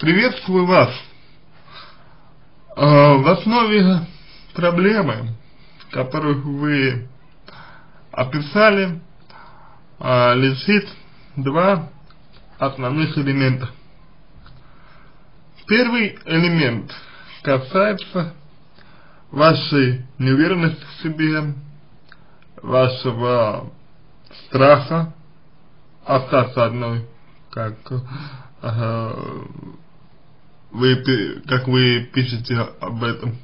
Приветствую вас. Э, в основе проблемы, которую вы описали, э, лежит два основных элемента. Первый элемент касается вашей неуверенности в себе, вашего страха остаться одной, как э, вы, как вы пишете об этом.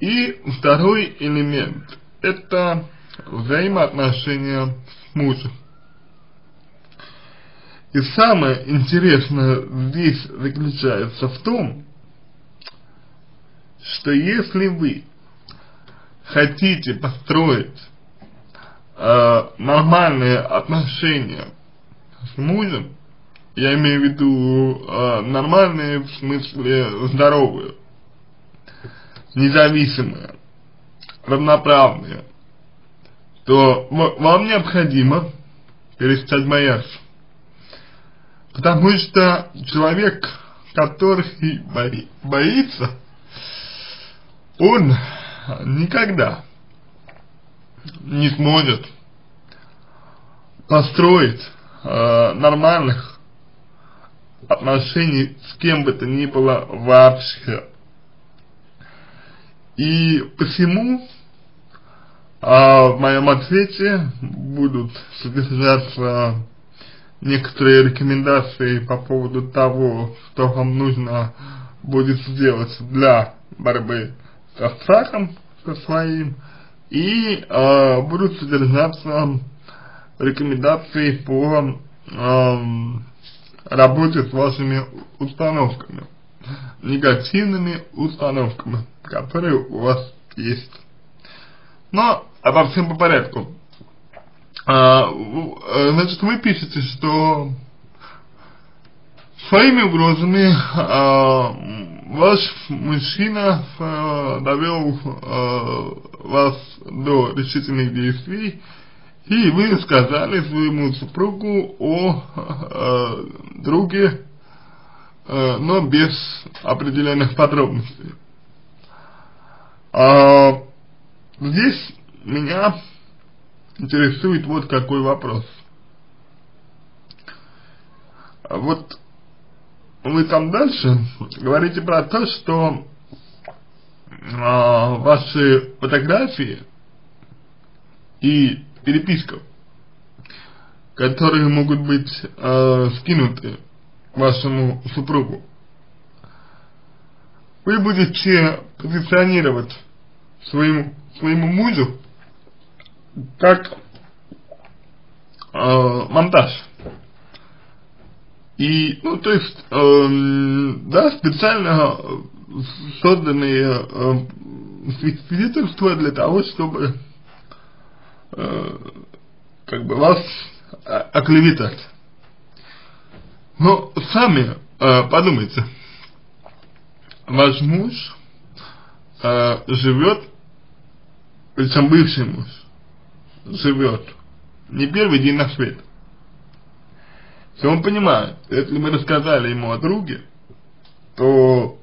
И второй элемент – это взаимоотношения с мужем. И самое интересное здесь заключается в том, что если вы хотите построить э, нормальные отношения с мужем, я имею в виду э, нормальные, в смысле здоровые, независимые, равноправные, то вам необходимо перестать бояться. Потому что человек, который бои, боится, он никогда не сможет построить э, нормальных отношений с кем бы то ни было вообще. И посему а, в моем ответе будут содержаться некоторые рекомендации по поводу того, что вам нужно будет сделать для борьбы со страхом, со своим, и э, будут содержаться рекомендации по э, работе с вашими установками, негативными установками, которые у вас есть. Но обо всем по порядку. А, э, значит, вы пишете, что своими угрозами а, ваш мужчина а, довел а, вас до решительных действий и вы сказали своему супругу о э, друге, э, но без определенных подробностей. А, здесь меня интересует вот какой вопрос. Вот вы там дальше говорите про то, что а, ваши фотографии и переписках, которые могут быть э, скинуты вашему супругу. Вы будете позиционировать своему, своему мужу как э, монтаж. И, ну, то есть, э, да, специально созданные э, свидетельства для того, чтобы Э, как бы вас оклеветать. Но сами э, подумайте, ваш муж э, живет, причем бывший муж, живет не первый день на свете. Все он понимает, если мы рассказали ему о друге, то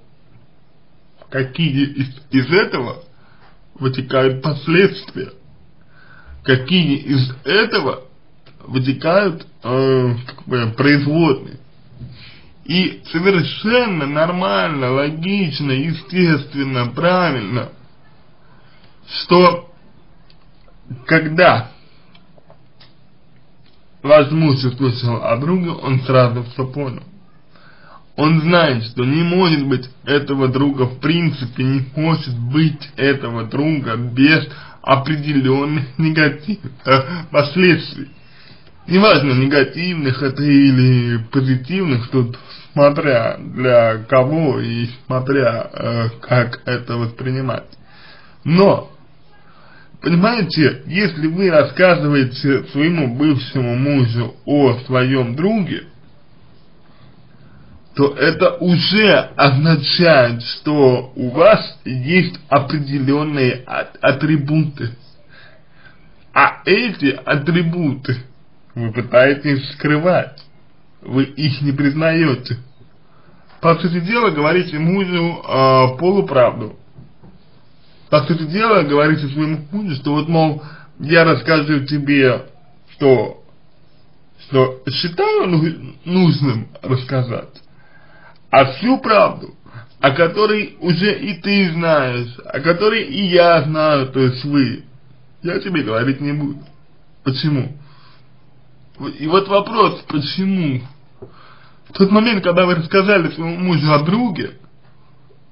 какие из, из этого вытекают последствия какие из этого вытекают э, производные. И совершенно нормально, логично, естественно, правильно, что когда муж услышал о друге, он сразу все понял. Он знает, что не может быть этого друга, в принципе, не может быть этого друга без определенных негативных последствий. Неважно, негативных это или позитивных, тут смотря для кого и смотря э, как это воспринимать. Но, понимаете, если вы рассказываете своему бывшему мужу о своем друге, то это уже означает, что у вас есть определенные атрибуты. А эти атрибуты вы пытаетесь скрывать. Вы их не признаете. по сути дела, говорите мужу э, полуправду. По сути дела, говорите своему мужу, что вот, мол, я расскажу тебе, что, что считаю нужным рассказать, а всю правду, о которой уже и ты знаешь, о которой и я знаю, то есть вы, я тебе говорить не буду. Почему? И вот вопрос, почему? В тот момент, когда вы рассказали своему мужу о друге,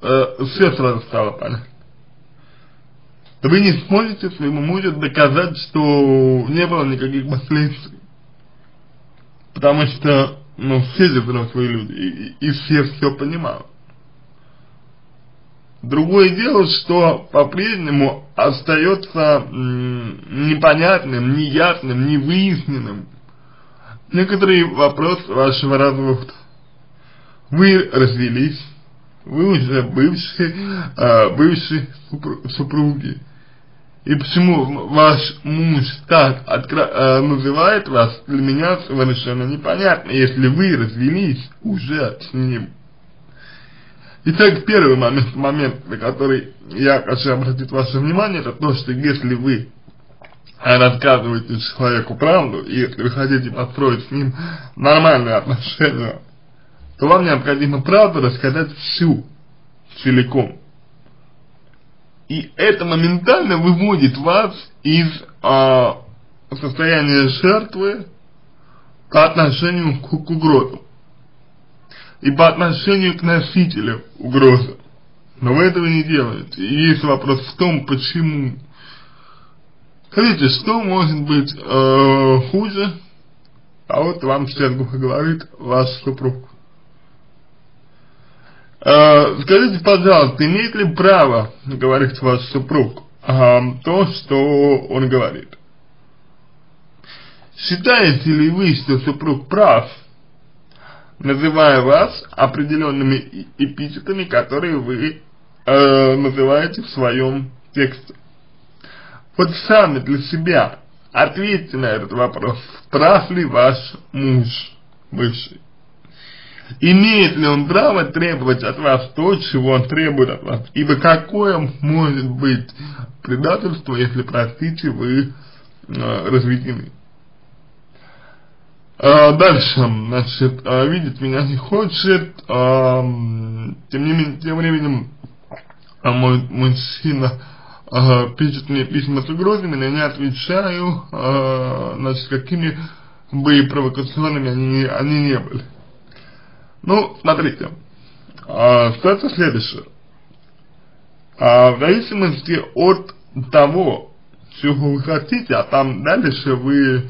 э, все сразу стало понятно. Вы не сможете своему мужу доказать, что не было никаких последствий. Потому что, ну, все же взрослые люди, и, и все все понимают. Другое дело, что по-прежнему остается непонятным, неясным, невыясненным некоторые вопросы вашего развода. Вы развелись, вы уже бывшие, э, бывшие супруги. И почему ваш муж так э, называет вас, для меня совершенно непонятно, если вы развелись уже с ним. Итак, первый момент, момент, на который я хочу обратить ваше внимание, это то, что если вы рассказываете человеку правду, и если вы хотите построить с ним нормальные отношения, то вам необходимо правду рассказать всю, целиком. И это моментально выводит вас из а, состояния жертвы по отношению к, к угрозам и по отношению к носителю угрозы. Но вы этого не делаете. И есть вопрос в том, почему. Скажите, что может быть э, хуже, а вот вам сейчас говорит ваш супруг. Э, скажите, пожалуйста, имеет ли право говорить ваш супруг то, что он говорит? Считаете ли вы, что супруг прав, называя вас определенными эпитетами, которые вы э, называете в своем тексте. Вот сами для себя ответьте на этот вопрос, прав ли ваш муж бывший. Имеет ли он право требовать от вас то, чего он требует от вас? Ибо какое может быть предательство, если, простите, вы э, разведены? А, дальше, значит, а, видеть меня не хочет, а, тем, не менее, тем временем а, мой мужчина а, пишет мне письма с угрозами, я не отвечаю, а, значит, какими бы провокационными они, они не были. Ну, смотрите, а, ситуация следующая. В зависимости от того, чего вы хотите, а там дальше вы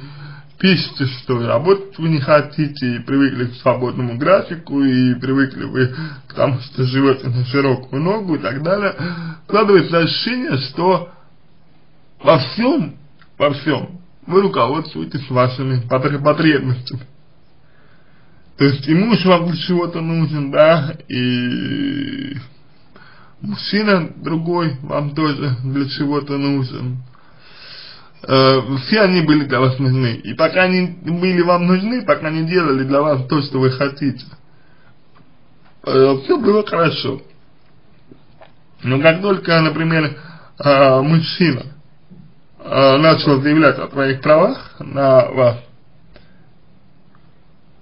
пишете, что работать вы не хотите, и привыкли к свободному графику, и привыкли вы к тому, что живете на широкую ногу и так далее, складывается ощущение, что во всем, во всем вы руководствуетесь вашими потребностями. То есть и муж вам для чего-то нужен, да, и мужчина другой вам тоже для чего-то нужен э, все они были для вас нужны. И пока они были вам нужны, пока они делали для вас то, что вы хотите, э, все было хорошо. Но как только, например, э, мужчина начал заявлять о своих правах на вас,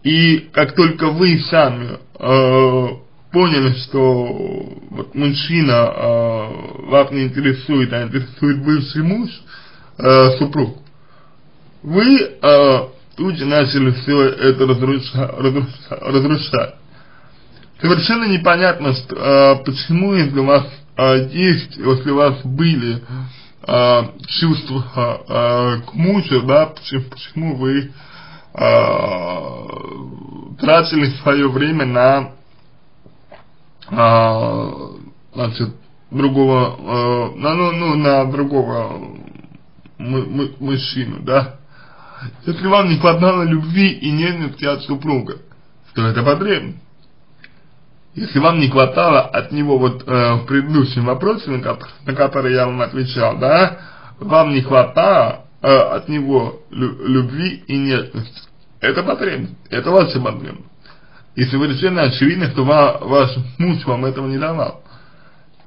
и как только вы сами э, поняли, что вот мужчина э, вас не интересует, а интересует бывший муж, э, супруг, вы э, тут же начали все это разрушать, разрушать. Совершенно непонятно, что, э, почему, если у вас э, есть, если у вас были э, чувства э, к мужу, да, почему, почему вы э, тратили свое время на э, значит, другого, э, на, ну, ну, на другого мужчину, да? Если вам не хватало любви и нежности от супруга, то это потребность. Если вам не хватало от него вот э, в предыдущем вопросе, на, который, на который я вам отвечал, да, вам не хватало э, от него лю любви и нежности. Это потребность, это ваша потребность. И совершенно очевидно, что ва ваш муж вам этого не давал.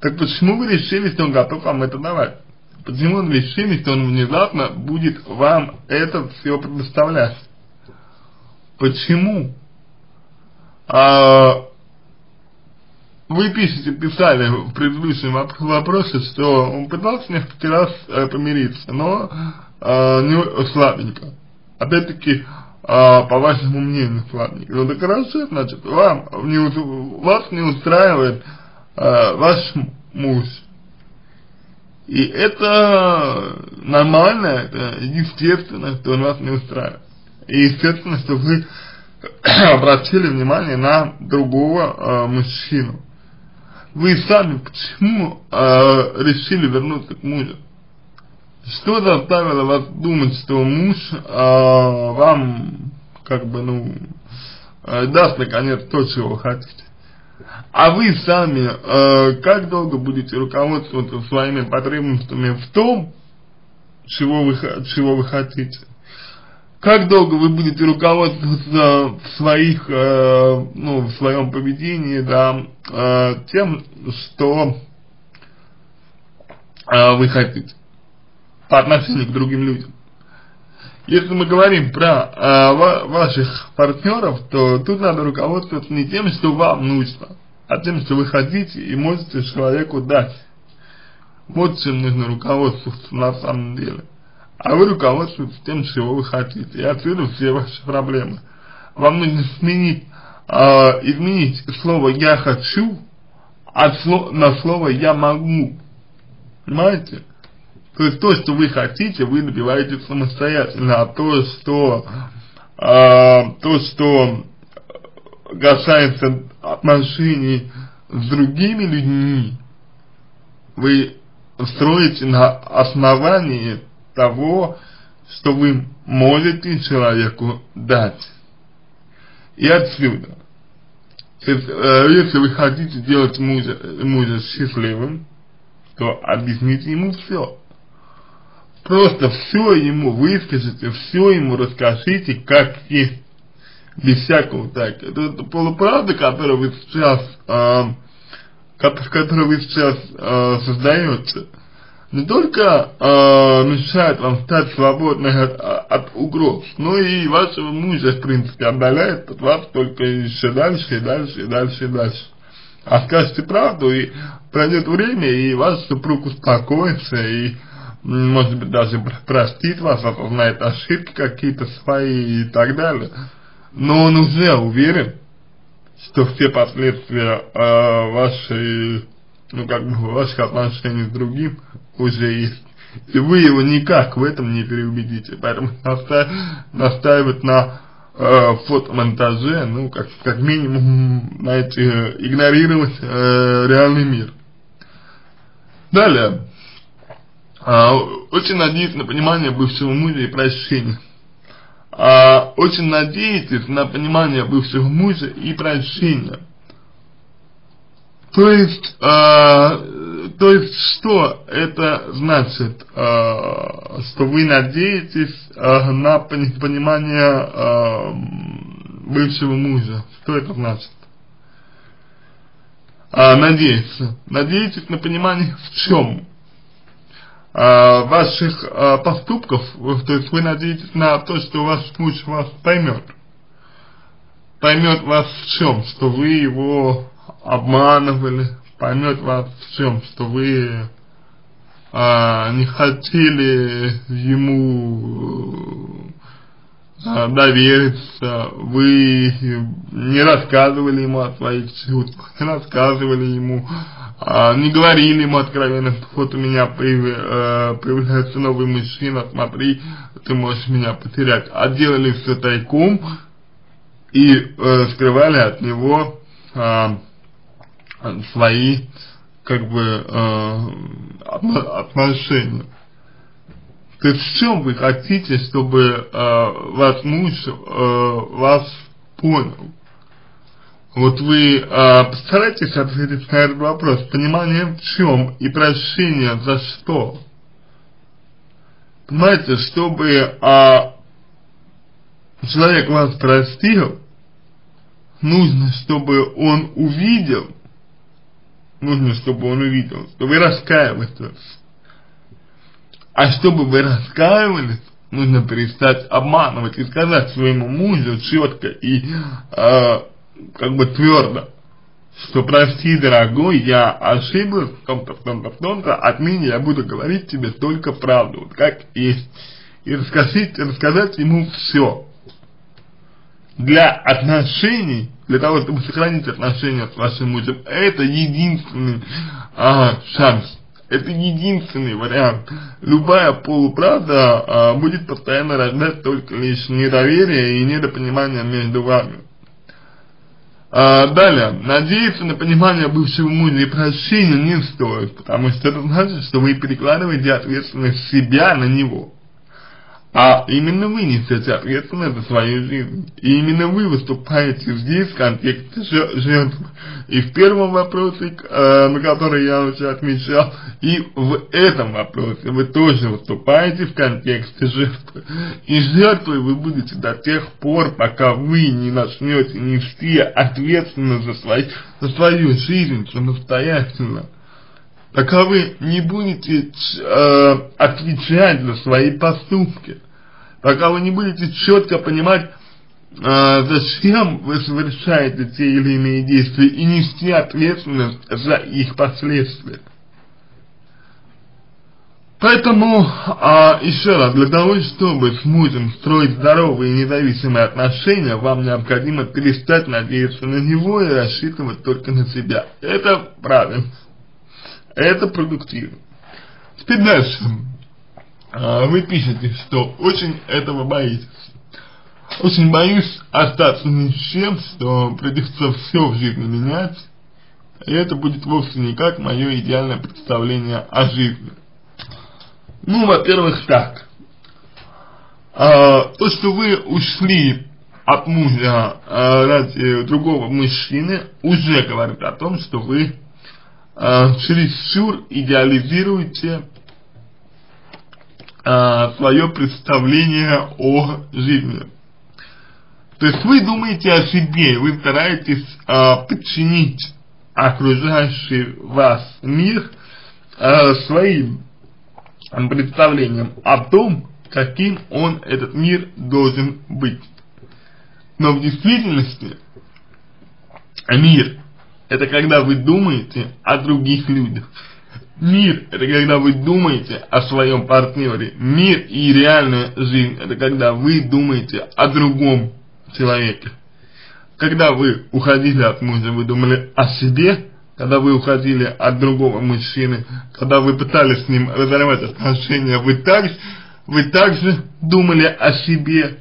Так почему вы решили, что он готов вам это давать? Почему он решили, что он внезапно будет вам это все предоставлять? Почему? А, вы пишете, писали в предыдущем вопросе, что он пытался несколько раз э, помириться, но э, не слабенько. Опять-таки, а, по вашему мнению, слабенько. Ну так хорошо, значит, вам не, вас не устраивает а, ваш муж. И это нормально, это естественно, что он вас не устраивает. И естественно, что вы обратили внимание на другого э, мужчину. Вы сами почему э, решили вернуться к мужу? Что заставило вас думать, что муж э, вам, как бы, ну, э, даст наконец то, чего хотите? А вы сами, э, как долго будете руководствоваться своими потребностями в том, чего вы, чего вы хотите? Как долго вы будете руководствоваться в своих, э, ну, в своем поведении, да, э, тем, что э, вы хотите по отношению к другим людям? Если мы говорим про э, ва ваших партнеров, то тут надо руководствоваться не тем, что вам нужно, а тем, что вы хотите и можете человеку дать. Вот чем нужно руководствоваться на самом деле. А вы руководствуетесь тем, чего вы хотите. И отсюда все ваши проблемы. Вам нужно сменить, э, изменить слово «я хочу» от сло на слово «я могу». Понимаете? То есть то, что вы хотите, вы добиваетесь самостоятельно, а то, что, э, то, что касается отношений с другими людьми, вы строите на основании того, что вы можете человеку дать. И отсюда, э, если вы хотите делать мужа, мужа счастливым, то объясните ему все. Просто все ему выскажите, все ему расскажите, как есть без всякого так. Это, это полуправда, которую вы сейчас, э, которую вы сейчас э, создаете, не только э, мешает вам стать свободной от, от угроз, но и вашего мужа, в принципе, отдаляет от вас только еще дальше, и дальше, и дальше, и дальше. А скажете правду, и пройдет время, и ваш супруг успокоится, и может быть даже простит вас, осознает ошибки какие-то свои и так далее но он уже уверен, что все последствия э, вашей, ну как бы ваших отношений с другим уже есть. И вы его никак в этом не переубедите. Поэтому наста настаивать на э, фотомонтаже, ну как, как минимум, знаете, игнорировать э, реальный мир. Далее. Э, очень надеюсь на понимание бывшего мужа и прощения а, очень надеетесь на понимание бывшего мужа и прощения. То есть, а, то есть что это значит, а, что вы надеетесь а, на понимание а, бывшего мужа? Что это значит? А, надеяться. Надеетесь на понимание в чем? Э, ваших э, поступков, то есть вы надеетесь на то, что ваш муж вас поймет. Поймет вас в чем, что вы его обманывали, поймет вас в чем, что вы э, не хотели ему довериться, вы не рассказывали ему о своих чувствах, не рассказывали ему не говорили ему откровенно, вот у меня э, появляется новый мужчина, смотри, ты можешь меня потерять. А делали все тайком и э, скрывали от него э, свои, как бы, э, отношения. То есть в чем вы хотите, чтобы э, ваш муж э, вас понял? Вот вы э, постарайтесь ответить на этот вопрос. Понимание в чем и прощение за что? Понимаете, чтобы э, человек вас простил, нужно, чтобы он увидел, нужно, чтобы он увидел, что вы раскаиваетесь. А чтобы вы раскаивались, нужно перестать обманывать и сказать своему мужу четко и э, как бы твердо, что прости, дорогой, я ошиблась в том-то, в том-то, в том-то, отныне я буду говорить тебе только правду, вот как есть. И рассказать, рассказать ему все. Для отношений, для того, чтобы сохранить отношения с вашим мужем, это единственный а, шанс это единственный вариант. Любая полуправда а, будет постоянно рождать только лишь недоверие и недопонимание между вами. А, далее, надеяться на понимание бывшего мужа и прощения не стоит, потому что это значит, что вы перекладываете ответственность себя на него. А именно вы несете ответственность за свою жизнь. И именно вы выступаете здесь в контексте жертвы. И в первом вопросе, э, на который я уже отмечал, и в этом вопросе вы тоже выступаете в контексте жертвы. И жертвой вы будете до тех пор, пока вы не начнете нести ответственность за, свой, за свою жизнь самостоятельно пока вы не будете э, отвечать за свои поступки, пока вы не будете четко понимать, э, зачем вы совершаете те или иные действия и нести ответственность за их последствия. Поэтому, а, еще раз, для того, чтобы с мужем строить здоровые и независимые отношения, вам необходимо перестать надеяться на него и рассчитывать только на себя. Это правильно. Это продуктивно. Теперь дальше. А, вы пишете, что очень этого боитесь. Очень боюсь остаться ни с чем, что придется все в жизни менять, и это будет вовсе не как мое идеальное представление о жизни. Ну, во-первых, так. А, то, что вы ушли от мужа а, ради другого мужчины, уже говорит о том, что вы чересчур идеализируете э, свое представление о жизни. То есть вы думаете о себе, вы стараетесь э, подчинить окружающий вас мир э, своим представлением о том, каким он, этот мир, должен быть. Но в действительности мир это когда вы думаете о других людях. Мир – это когда вы думаете о своем партнере. Мир и реальная жизнь – это когда вы думаете о другом человеке. Когда вы уходили от мужа, вы думали о себе, когда вы уходили от другого мужчины, когда вы пытались с ним разорвать отношения, вы, так, вы также думали о себе.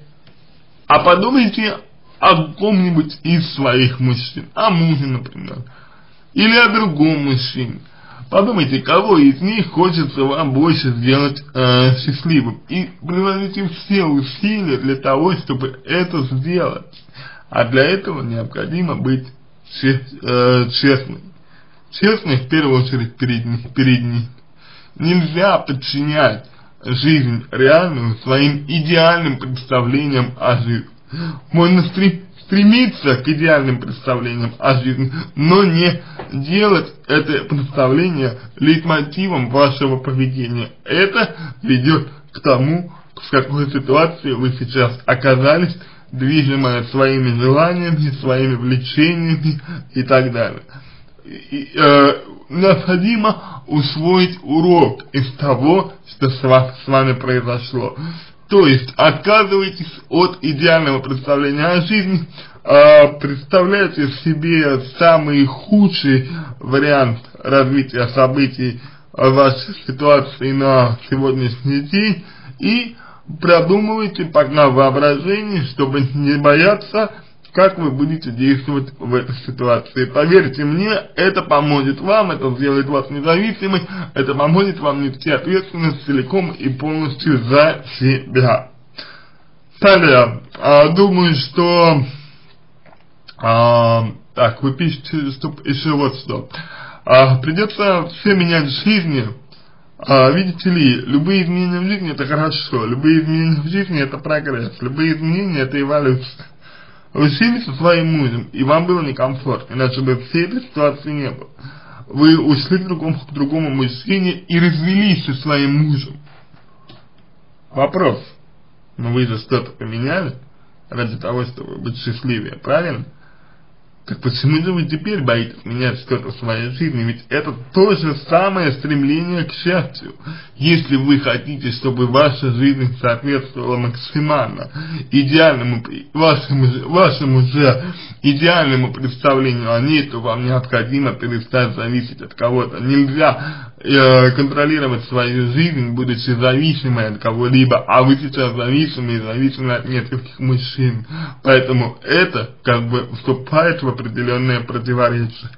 А подумайте о ком-нибудь из своих мужчин, о муже, например, или о другом мужчине. Подумайте, кого из них хочется вам больше сделать э, счастливым. И приложите все усилия для того, чтобы это сделать. А для этого необходимо быть э, честным. Честным в первую очередь перед, перед ним. Нельзя подчинять жизнь реальную своим идеальным представлениям о жизни. Можно стремиться к идеальным представлениям о жизни, но не делать это представление лейтмотивом вашего поведения. Это ведет к тому, в какой ситуации вы сейчас оказались, движимая своими желаниями, своими влечениями и так далее. И, э, необходимо усвоить урок из того, что с, вас, с вами произошло. То есть отказывайтесь от идеального представления о жизни, э, представляйте себе самый худший вариант развития событий вашей ситуации на сегодняшний день и продумывайте пока воображение, чтобы не бояться как вы будете действовать в этой ситуации. Поверьте мне, это поможет вам, это сделает вас независимой, это поможет вам нести ответственность целиком и полностью за себя. Далее, а, думаю, что... А, так, вы пишете, что еще вот что. А, придется все менять в жизни. А, видите ли, любые изменения в жизни это хорошо, любые изменения в жизни это прогресс, любые изменения это эволюция. Вы жили со своим мужем, и вам было некомфортно, иначе бы всей этой ситуации не было. Вы ушли к другому, к другому мужчине и развелись со своим мужем. Вопрос. Но вы же что-то поменяли ради того, чтобы быть счастливее, правильно? Так почему же вы теперь боитесь менять что-то в своей жизни? Ведь это то же самое стремление к счастью. Если вы хотите, чтобы ваша жизнь соответствовала максимально идеальному, вашему, вашему же идеальному представлению о ней, то вам необходимо перестать зависеть от кого-то. Нельзя контролировать свою жизнь, будучи зависимой от кого-либо, а вы сейчас зависимы и зависимы от нескольких мужчин. Поэтому это как бы вступает в определенное противоречие.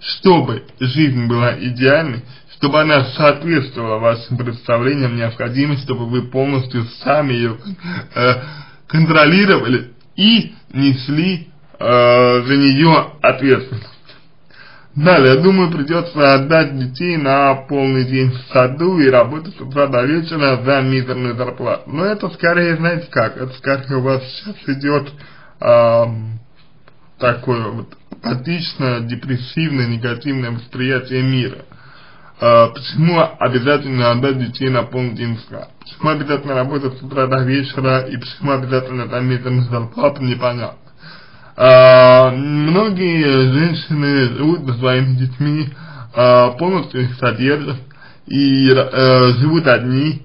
Чтобы жизнь была идеальной, чтобы она соответствовала вашим представлениям, необходимо, чтобы вы полностью сами ее э, контролировали и несли э, за нее ответственность. Далее, думаю, придется отдать детей на полный день в саду и работать с утра до вечера за мизерную зарплату. Но это скорее, знаете как, это скорее у вас сейчас идет э, такое вот апатичное, депрессивное, негативное восприятие мира. Э, почему обязательно отдать детей на полный день в Почему обязательно работать с утра до вечера и почему обязательно там мизерную зарплату, непонятно. А, многие женщины живут со своими детьми, а, полностью их содержат и а, живут одни,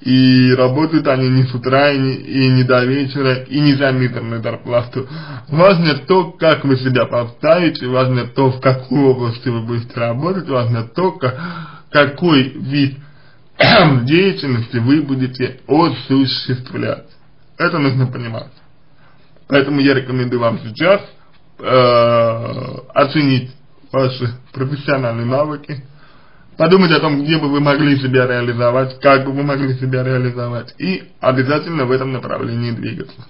и работают они не с утра и не, и не до вечера, и не за мизерную зарплату. Важно то, как вы себя поставите, важно то, в какой области вы будете работать, важно то, как, какой вид деятельности вы будете осуществлять. Это нужно понимать. Поэтому я рекомендую вам сейчас э, оценить ваши профессиональные навыки, подумать о том, где бы вы могли себя реализовать, как бы вы могли себя реализовать, и обязательно в этом направлении двигаться.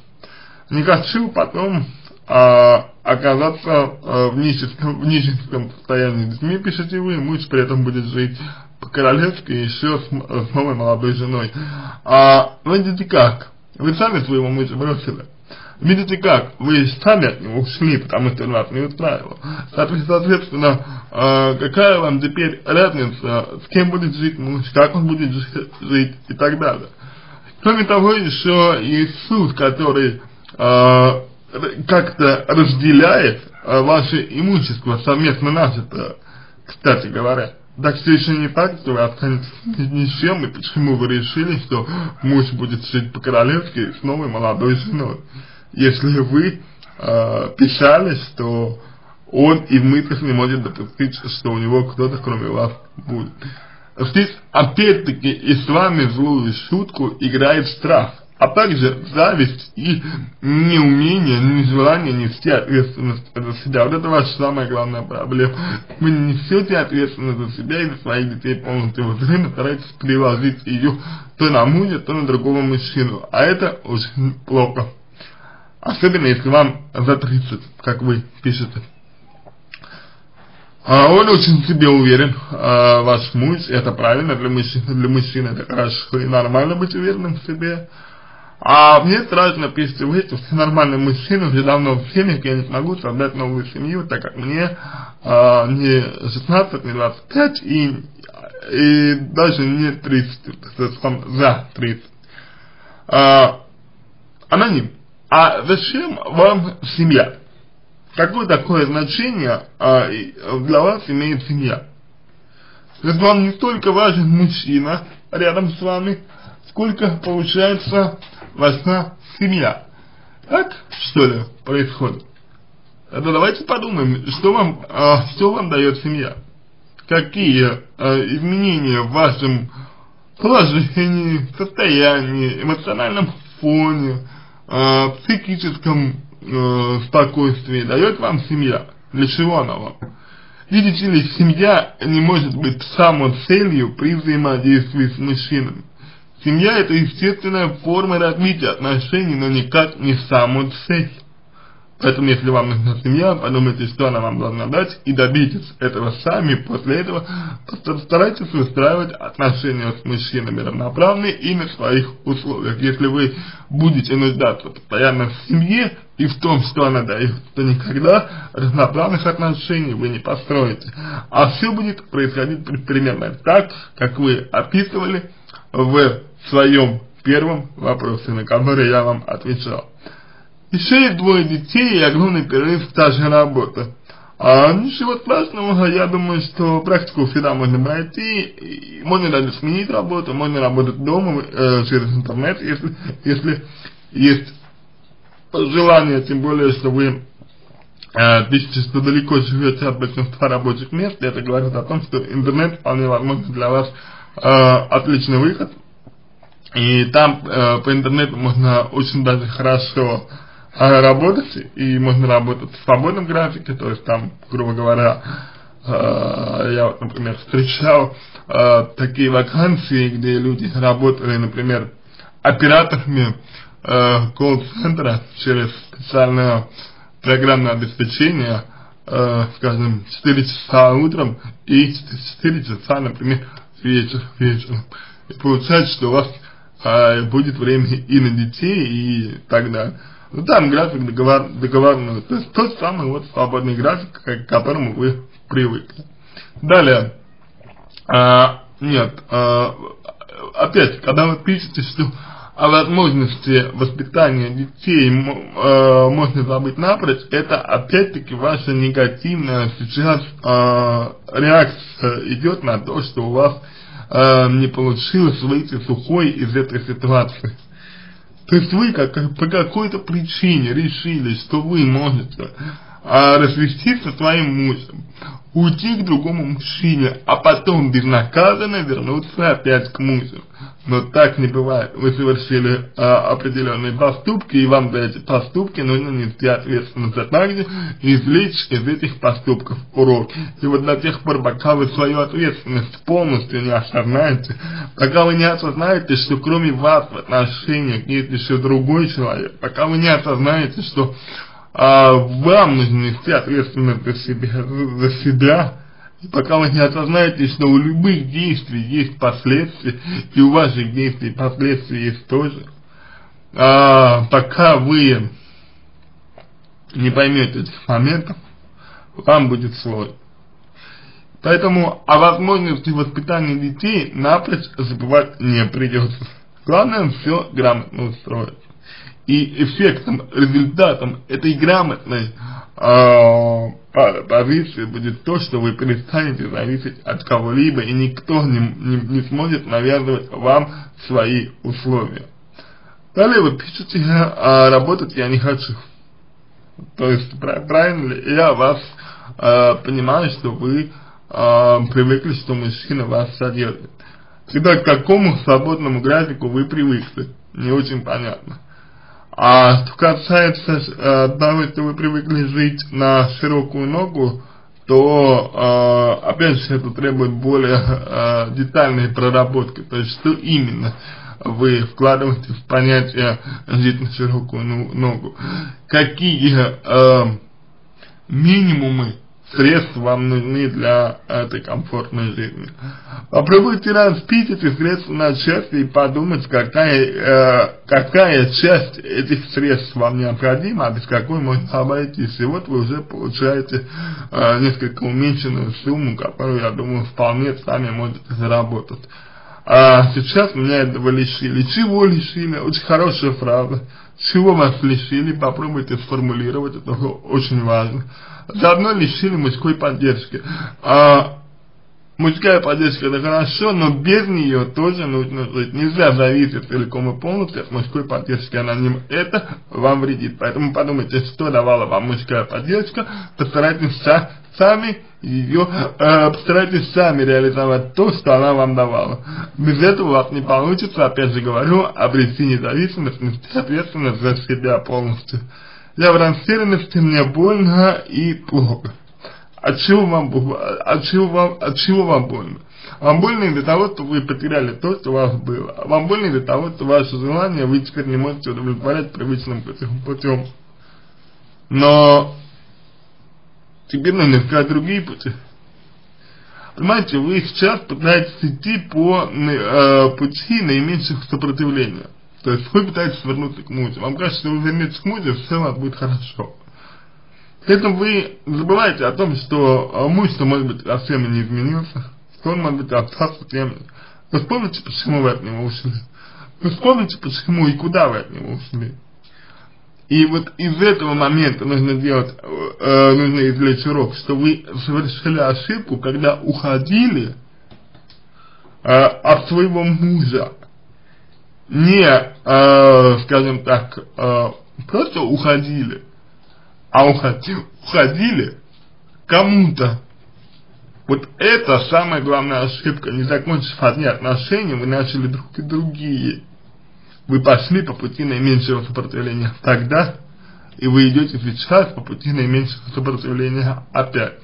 Не хочу потом э, оказаться э, в, нищенском, в нищенском состоянии с детьми, пишите вы, муж при этом будет жить по-королевски еще с, с новой молодой женой. А, видите как, вы сами своего мужа бросили. Видите как, вы сами от него ушли, потому что вас не устраивал. Соответственно, э, какая вам теперь разница, с кем будет жить муж, как он будет жить и так далее. Кроме того, еще Иисус, который э, как-то разделяет э, ваше имущество совместно наше-то, кстати говоря. Так все еще не так, что вы останетесь ни с чем, и почему вы решили, что муж будет жить по-королевски с новой молодой женой если вы э, писались, то он и в мыслях не может допустить, что у него кто-то кроме вас будет. Здесь опять-таки и с вами злую шутку играет страх, а также зависть и неумение, нежелание нести ответственность за себя. Вот это ваша самая главная проблема. Вы не несете ответственность за себя и за своих детей полностью. Вы время стараетесь переложить ее то на мужа, то на другого мужчину. А это очень плохо. Особенно если вам за 30, как вы пишете. А он очень в себе уверен, а, ваш муж, это правильно для мужчины, для мужчины это хорошо и нормально быть уверенным в себе. А мне страшно пишите вы, что все нормальные мужчины уже давно в семьях, я не смогу создать новую семью, так как мне а, не 16, не 25 и, и даже не 30, за 30. А, аноним. А зачем вам семья? Какое такое значение а, для вас имеет семья? Есть вам не столько важен мужчина рядом с вами, сколько получается ваша семья. Так, что ли, происходит? Это давайте подумаем, что вам, а, что вам дает семья? Какие а, изменения в вашем положении, состоянии, эмоциональном фоне, э, психическом э, спокойствии дает вам семья? Для чего она вам? Видите ли, семья не может быть самоцелью при взаимодействии с мужчинами. Семья это естественная форма развития отношений, но никак не самоцель. Поэтому, если вам нужна семья, подумайте, что она вам должна дать, и добейтесь этого сами. После этого постарайтесь выстраивать отношения с мужчинами равноправные и на своих условиях. Если вы будете нуждаться постоянно в семье и в том, что она дает, то никогда равноправных отношений вы не построите. А все будет происходить примерно так, как вы описывали в своем первом вопросе, на который я вам отвечал. Еще есть двое детей и огромный перерыв в стаже работы. А ничего страшного, я думаю, что практику всегда можно пройти, можно даже сменить работу, можно работать дома э, через интернет, если, если есть желание, тем более, что вы э, пишете, что далеко живете от большинства рабочих мест, это говорит о том, что интернет вполне возможно для вас э, отличный выход, и там э, по интернету можно очень даже хорошо а, работать, и можно работать в свободном графике, то есть там, грубо говоря, э, я например, встречал э, такие вакансии, где люди работали, например, операторами э, колл-центра через специальное программное обеспечение, э, скажем, 4 часа утром и 4 часа, например, вечер, вечером. И получается, что у вас э, будет время и на детей, и так далее. Ну там график договор, договорной, то есть тот самый вот свободный график, к которому вы привыкли. Далее, а, нет, а, опять, когда вы пишете, что о возможности воспитания детей э, можно забыть напрочь, это опять-таки ваша негативная сейчас э, реакция идет на то, что у вас э, не получилось выйти сухой из этой ситуации. То есть вы как, по какой-то причине решили, что вы можете а, развестись со своим мужем, уйти к другому мужчине, а потом безнаказанно вернуться опять к мужу. Но так не бывает. Вы совершили а, определенные поступки, и вам за эти поступки нужно нести ответственность, а также извлечь из этих поступков урок. И вот до тех пор, пока вы свою ответственность полностью не осознаете, пока вы не осознаете, что кроме вас в отношениях есть еще другой человек, пока вы не осознаете, что а, вам нужно нести ответственность за себя, за себя, и пока вы не осознаете, что у любых действий есть последствия, и у ваших действий последствия есть тоже, а, пока вы не поймете этих моментов, вам будет сложно. Поэтому о возможности воспитания детей напрочь забывать не придется. Главное все грамотно устроить и эффектом, результатом этой грамотной э, позиции будет то, что вы перестанете зависеть от кого-либо, и никто не, не, не сможет навязывать вам свои условия. Далее вы пишете, а работать я не хочу. То есть, правильно ли я вас э, понимаю, что вы э, привыкли, что мужчина вас содержит. Всегда к какому свободному графику вы привыкли, не очень понятно. А что касается э, того, что вы привыкли жить на широкую ногу, то, э, опять же, это требует более э, детальной проработки. То есть, что именно вы вкладываете в понятие жить на широкую ногу. Какие э, минимумы средств вам нужны для этой комфортной жизни. Попробуйте разбить эти средства на части и подумать, какая, э, какая часть этих средств вам необходима, а без какой можно обойтись. И вот вы уже получаете э, несколько уменьшенную сумму, которую, я думаю, вполне сами можете заработать. А сейчас меня этого лишили. Чего лишили? Очень хорошая фраза. Чего вас лишили? Попробуйте сформулировать, это очень важно заодно лишили мужской поддержки. А мужская поддержка это хорошо, но без нее тоже нужно жить. Нельзя зависеть целиком и полностью от мужской поддержки, она не, это вам вредит. Поэтому подумайте, что давала вам мужская поддержка, постарайтесь сами ее, э, постарайтесь сами реализовать то, что она вам давала. Без этого у вас не получится, опять же говорю, обрести независимость, нести ответственность за себя полностью. Я в растерянности, мне больно и плохо. От чего вам, от чего вам, от чего вам больно? Вам больно из-за того, что вы потеряли то, что у вас было. Вам больно из-за того, что ваше желание вы теперь не можете удовлетворять привычным путем. путем. Но нужно искать другие пути. Понимаете, вы сейчас пытаетесь идти по э, пути наименьших сопротивления. То есть вы пытаетесь вернуться к музе. Вам кажется, что вы вернетесь к музе, все у вас будет хорошо. При этом вы забываете о том, что э, муж-то, может быть, совсем не изменился, что он, может быть, остался тем же. Вспомните, почему вы от него ушли. Вспомните, почему и куда вы от него ушли. И вот из этого момента нужно делать, э, нужно извлечь урок, что вы совершили ошибку, когда уходили э, от своего мужа. Не, э, скажем так, э, просто уходили, а уходили, уходили кому-то. Вот это самая главная ошибка. Не закончив одни отношения, вы начали друг и другие вы пошли по пути наименьшего сопротивления тогда, и вы идете сейчас по пути наименьшего сопротивления опять.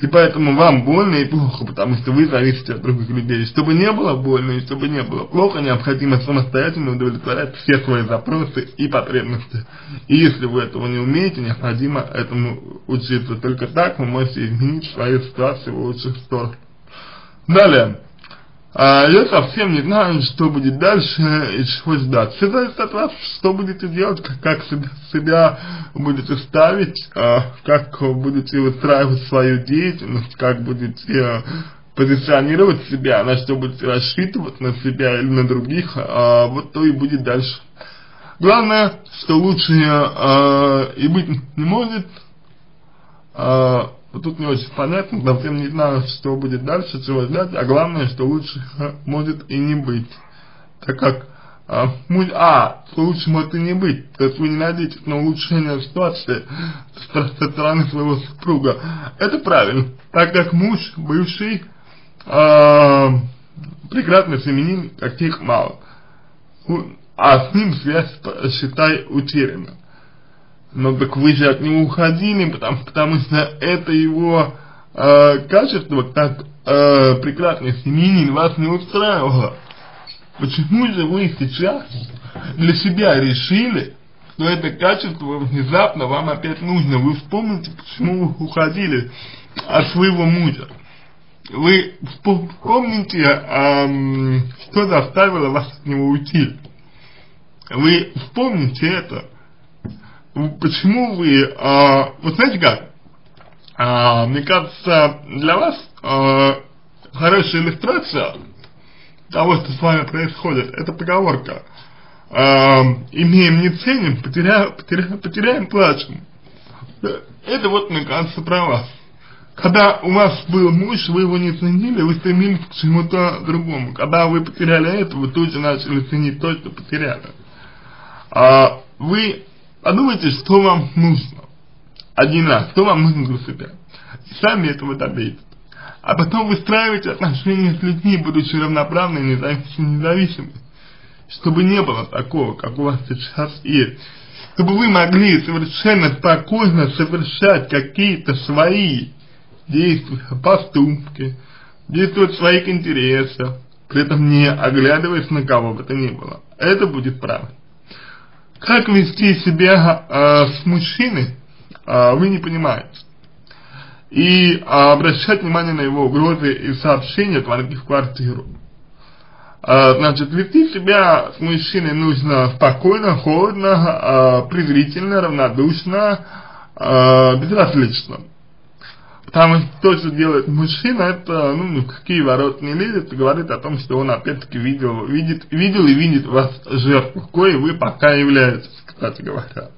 И поэтому вам больно и плохо, потому что вы зависите от других людей. Чтобы не было больно и чтобы не было плохо, необходимо самостоятельно удовлетворять все свои запросы и потребности. И если вы этого не умеете, необходимо этому учиться. Только так вы можете изменить свою ситуацию в лучшую сторону. Далее. А, я совсем не знаю, что будет дальше и чего ждать. Все зависит от вас, что будете делать, как, как себя, себя будете ставить, а, как будете выстраивать свою деятельность, как будете позиционировать себя, на что будете рассчитывать, на себя или на других, а, вот то и будет дальше. Главное, что лучше а, и быть не может, а, вот тут не очень понятно, совсем не знаю, что будет дальше, чего ждать, а главное, что лучше может и не быть. Так как, а, муж, а, лучше может и не быть, то есть вы не надеетесь на улучшение ситуации со стороны своего супруга. Это правильно, так как муж, бывший, а, прекрасный семенин, таких мало. А с ним связь, считай, утеряна. Но так вы же от него уходили, потому, потому что это его э, качество, как э, прекрасный семьянин, вас не устраивало. Почему же вы сейчас для себя решили, что это качество внезапно вам опять нужно? Вы вспомните, почему вы уходили от своего мужа. Вы вспомните, э, что заставило вас от него уйти. Вы вспомните это почему вы, а, вот знаете как, а, мне кажется, для вас а, хорошая иллюстрация того, что с вами происходит, это поговорка. А, имеем, не ценим, потеряем, потеряем, потеряем, плачем. Это вот, мне кажется, про вас. Когда у вас был муж, вы его не ценили, вы стремились к чему-то другому. Когда вы потеряли это, вы тут же начали ценить то, что потеряли. А, вы Подумайте, что вам нужно. Один раз, что вам нужно для себя. Сами этого добейтесь. А потом выстраивайте отношения с людьми, будучи равноправны и независимы. Чтобы не было такого, как у вас сейчас есть. Чтобы вы могли совершенно спокойно совершать какие-то свои действия, поступки, действовать в своих интересах, при этом не оглядываясь на кого бы то ни было. Это будет правильно. Как вести себя э, с мужчиной, э, вы не понимаете. И э, обращать внимание на его угрозы и сообщения, звонки в квартиру. Значит, вести себя с мужчиной нужно спокойно, холодно, э, презрительно, равнодушно, э, безразлично. Потому что то, что делает мужчина, это, ну, в какие ворота не лезет, и говорит о том, что он опять-таки видел, видит, видел и видит вас жертву, кое вы пока являетесь, кстати говоря.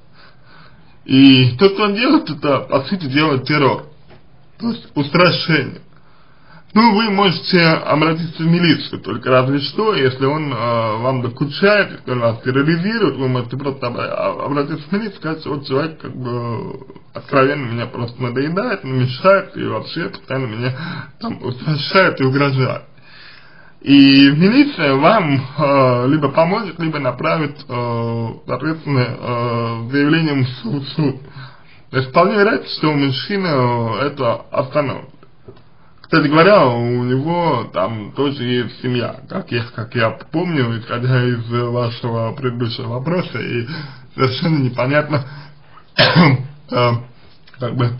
И то, что он делает, это, по сути дела, террор. То есть устрашение. Ну, вы можете обратиться в милицию, только разве что, если он э, вам докучает, если он вас терроризирует, вы можете просто обратиться в милицию сказать, вот человек как бы откровенно меня просто надоедает, мешает и вообще постоянно меня там устрашает и угрожает. И милиция вам э, либо поможет, либо направит, э, соответственно, э, заявлением в суд. То есть вполне вероятно, что у мужчины э, это остановит. Кстати говоря, у него там тоже есть семья, как я, как я помню, исходя из вашего предыдущего вопроса, и совершенно непонятно, э, как бы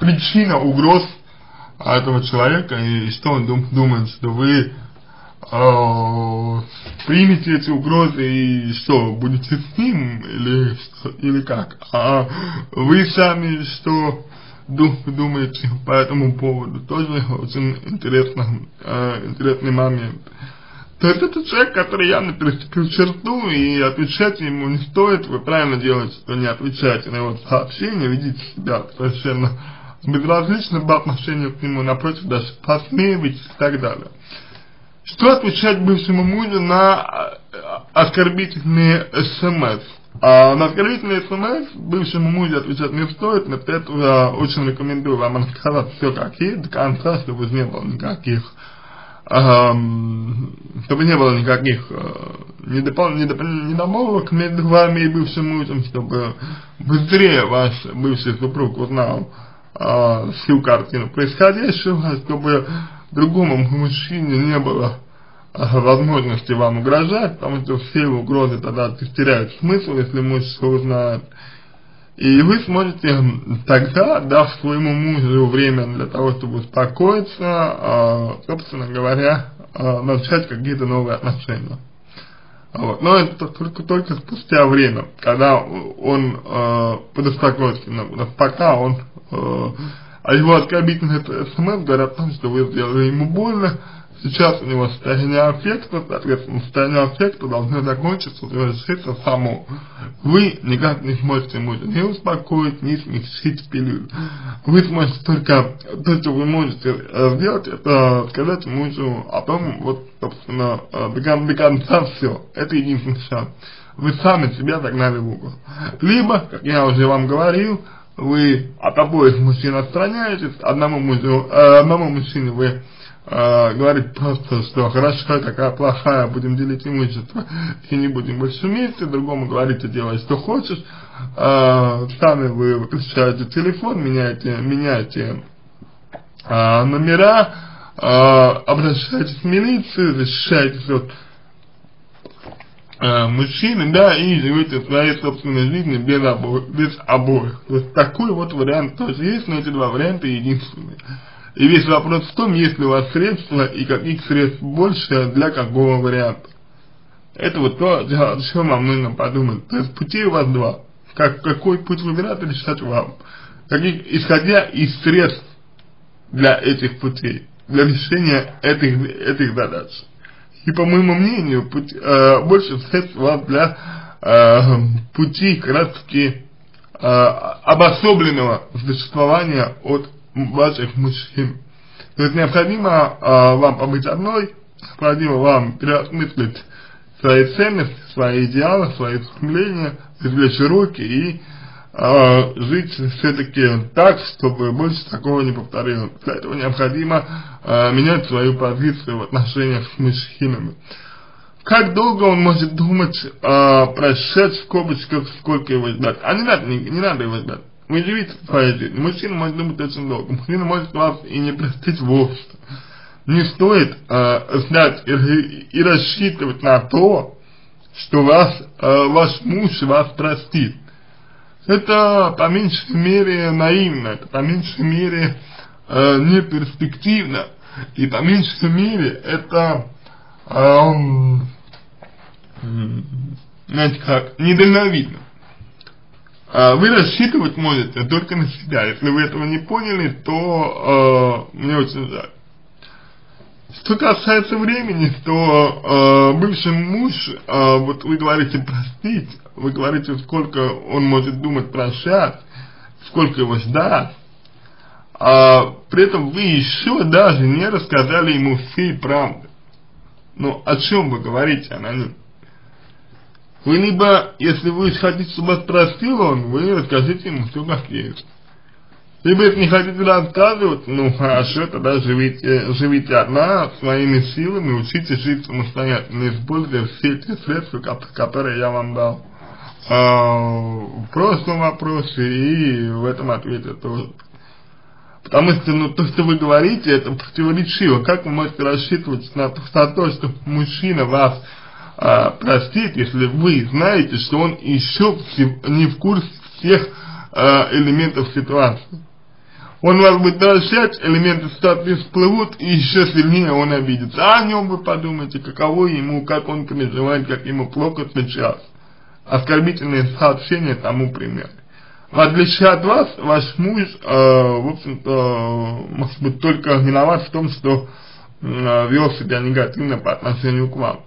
причина угроз этого человека и что он дум, думает, что вы э, примете эти угрозы и что, будете с ним или, или как? А вы сами что думаете по этому поводу? Тоже очень интересно, э, интересный момент. То есть это человек, который явно переступил черту, и отвечать ему не стоит, вы правильно делаете, что не отвечаете на его сообщения, ведите себя совершенно безразлично по отношению к нему, напротив, даже посмеивайтесь и так далее. Что отвечать бывшему мужу на э, оскорбительные смс? А на оскорбительные смс бывшему мужу отвечать не стоит, но это очень рекомендую вам рассказать. Все как есть до конца, чтобы не было никаких чтобы не было никаких э, недомолвок между вами и бывшим мужем, чтобы быстрее ваш бывший супруг узнал э, всю картину происходящего, чтобы другому мужчине не было возможности вам угрожать, потому что все угрозы тогда теряют смысл, если муж все узнает. И вы сможете тогда, дав своему мужу время для того, чтобы успокоиться, э, собственно говоря, э, начать какие-то новые отношения. Вот. Но это только, только спустя время, когда он э, подуспокоится. Пока он, э, а его оскорбительный смс говорят о том, что вы сделали ему больно, Сейчас у него состояние аффекта, соответственно, состояние аффекта должно закончиться, завершиться само. Вы никак не сможете мужа не успокоить, не смягчить пилюлю. Вы сможете только, то, что вы можете сделать, это сказать мужу о том, вот, собственно, э, до, до конца все. Это единственный шанс. Вы сами себя загнали в угол. Либо, как я уже вам говорил, вы от обоих мужчин отстраняетесь, одному, мужу, э, одному мужчине вы э, говорить просто, что хорошо, такая плохая, будем делить имущество и не будем больше вместе, другому говорите, делай что хочешь, э, сами вы выключаете телефон, меняете, меняете э, номера, э, обращаетесь в милицию, защищаетесь от мужчины, да, и живете своей собственной жизнью без обоих, без обоих. То есть такой вот вариант тоже есть, но эти два варианта единственные. И весь вопрос в том, есть ли у вас средства и каких средств больше для какого варианта. Это вот то, о чем вам нужно подумать. То есть путей у вас два. Как, какой путь выбирать, решать вам. Каких, исходя из средств для этих путей, для решения этих, этих задач. И по моему мнению, путь, э, больше средств у вас для э, пути как э, обособленного существования от ваших мужчин. То есть необходимо э, вам побыть одной, необходимо вам переосмыслить свои ценности, свои идеалы, свои стремления, извлечь уроки и э, жить все-таки так, чтобы больше такого не повторилось. Для этого необходимо э, менять свою позицию в отношениях с мужчинами. Как долго он может думать э, прошедшь в скобочках, сколько его ждать? А не надо, не, не надо его ждать. Вы своей жизнью. Мужчина может думать очень долго. Мужчина может вас и не простить вовсе. Не стоит э, знать и, и рассчитывать на то, что вас, э, ваш муж вас простит. Это по меньшей мере наивно, это по меньшей мере э, не перспективно, и по меньшей мере это, э, знаете как, недальновидно. А, вы рассчитывать можете только на себя. Если вы этого не поняли, то э, мне очень жаль. Что касается времени, то э, бывший муж, э, вот вы говорите простить, вы говорите, сколько он может думать прощать, сколько его ждать, а при этом вы еще даже не рассказали ему всей правды. Ну, о чем вы говорите, аноним? Вы либо, если вы хотите, чтобы вас он, вы расскажите ему все как есть. Либо, если не хотите рассказывать, ну хорошо, тогда живите, живите одна, своими силами, учитесь жить самостоятельно, используя все те средства, которые я вам дал э, в прошлом вопросе и в этом ответе тоже. Потому что, ну, то, что вы говорите, это противоречиво. Как вы можете рассчитывать на то, что мужчина вас а, простит, если вы знаете, что он еще не в курсе всех э, элементов ситуации. Он вас будет прощать, элементы ситуации всплывут, и еще сильнее он обидится. А о нем вы подумайте, каково ему, как он переживает, как ему плохо сейчас. Оскорбительные сообщения тому пример. В отличие от вас, ваш муж, э, в общем-то, может быть только виноват в том, что э, вел себя негативно по отношению к вам.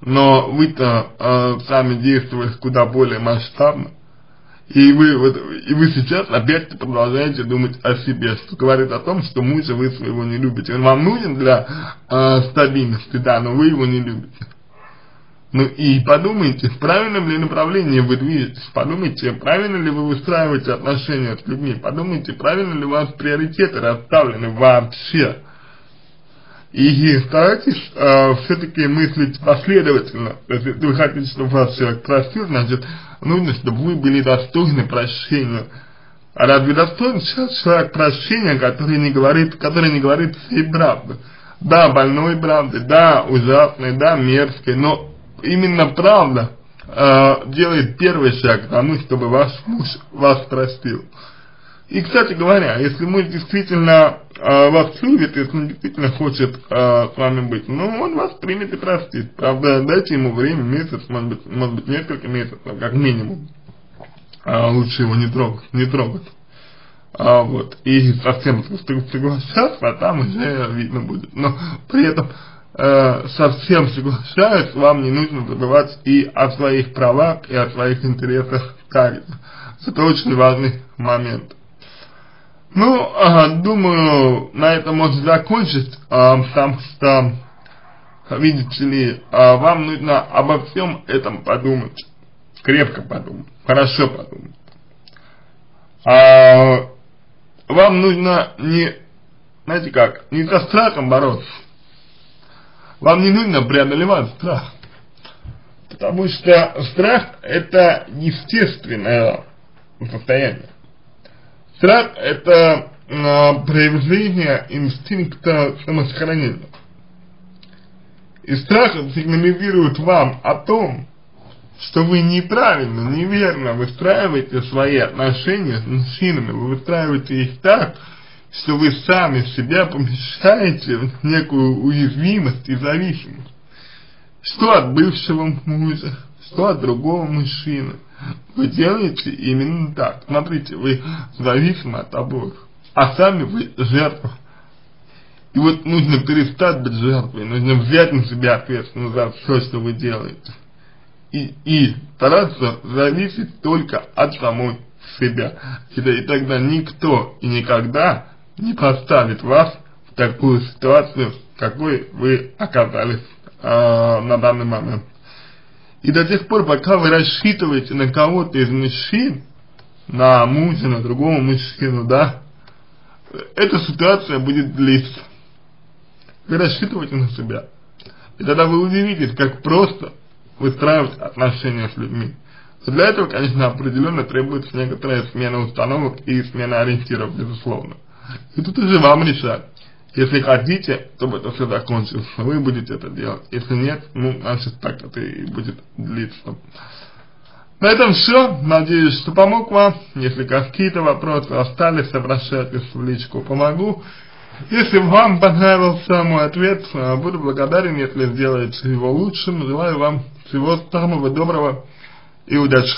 Но вы-то э, сами действовали куда более масштабно. И вы, вот, и вы сейчас опять продолжаете думать о себе, что говорит о том, что мужа вы своего не любите. Он вам нужен для э, стабильности, да, но вы его не любите. Ну и подумайте, в правильном ли направлении вы движетесь, подумайте, правильно ли вы выстраиваете отношения с людьми, подумайте, правильно ли у вас приоритеты расставлены вообще. И старайтесь э, все-таки мыслить последовательно. Если вы хотите, чтобы вас человек простил, значит, нужно, чтобы вы были достойны прощения. А разве достоин сейчас человек прощения, который не говорит, который не говорит всей правды? Да, больной правды, да, ужасной, да, мерзкой, но именно правда э, делает первый шаг к тому, чтобы ваш муж вас простил. И, кстати говоря, если муж действительно э, вас любит, если он действительно хочет э, с вами быть, ну, он вас примет и простит. Правда, дайте ему время, месяц, может быть, может быть несколько месяцев, как минимум. А лучше его не трогать, не трогать. А, вот, и совсем соглашаться, а там уже видно будет. Но при этом э, совсем соглашаюсь, вам не нужно забывать и о своих правах, и о своих интересах также. Это очень важный момент. Ну, э, думаю, на этом можно закончить, э, потому что, видите ли, э, вам нужно обо всем этом подумать, крепко подумать, хорошо подумать. А, вам нужно не, знаете как, не со страхом бороться, вам не нужно преодолевать страх, потому что страх это естественное состояние. Страх – это э, проявление инстинкта самосохранения. И страх сигнализирует вам о том, что вы неправильно, неверно выстраиваете свои отношения с мужчинами, вы выстраиваете их так, что вы сами себя помещаете в некую уязвимость и зависимость. Что от бывшего мужа, что от другого мужчины, вы делаете именно так. Смотрите, вы зависимы от обоих, а сами вы жертва. И вот нужно перестать быть жертвой, нужно взять на себя ответственность за все, что вы делаете. И, и стараться зависеть только от самой себя. И, тогда никто и никогда не поставит вас в такую ситуацию, в какой вы оказались э, на данный момент. И до тех пор, пока вы рассчитываете на кого-то из мужчин, на мужа, на другого мужчину, да, эта ситуация будет длиться. Вы рассчитываете на себя. И тогда вы удивитесь, как просто выстраивать отношения с людьми. Для этого, конечно, определенно требуется некоторая смена установок и смена ориентиров, безусловно. И тут уже вам решать. Если хотите, чтобы это все закончилось, вы будете это делать. Если нет, ну, значит так это и будет длиться. На этом все. Надеюсь, что помог вам. Если какие-то вопросы остались, обращайтесь в личку, помогу. Если вам понравился мой ответ, буду благодарен, если сделаете его лучшим. Желаю вам всего самого доброго и удачи.